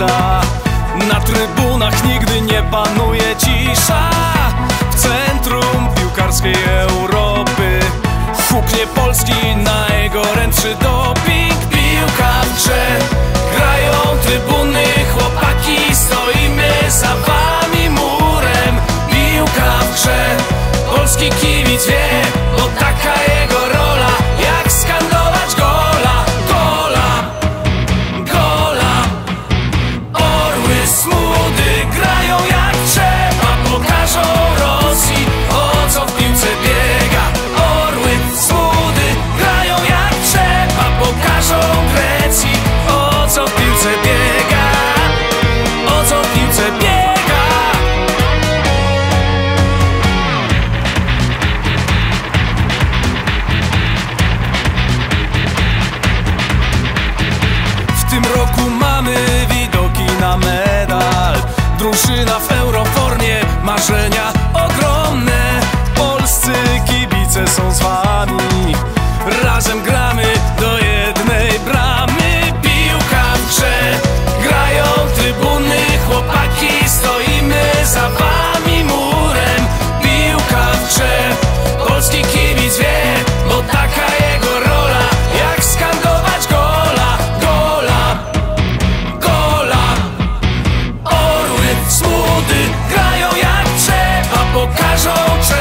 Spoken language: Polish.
Na trybunach nigdy nie panuje cisza. W centrum piłkarskiej Europy Huknie Polski najgorętszy doping. Piłka w grze, grają trybuny Chłopaki, stoimy za wami murem. Piłka w grze, polski kibic wie 是那份 So.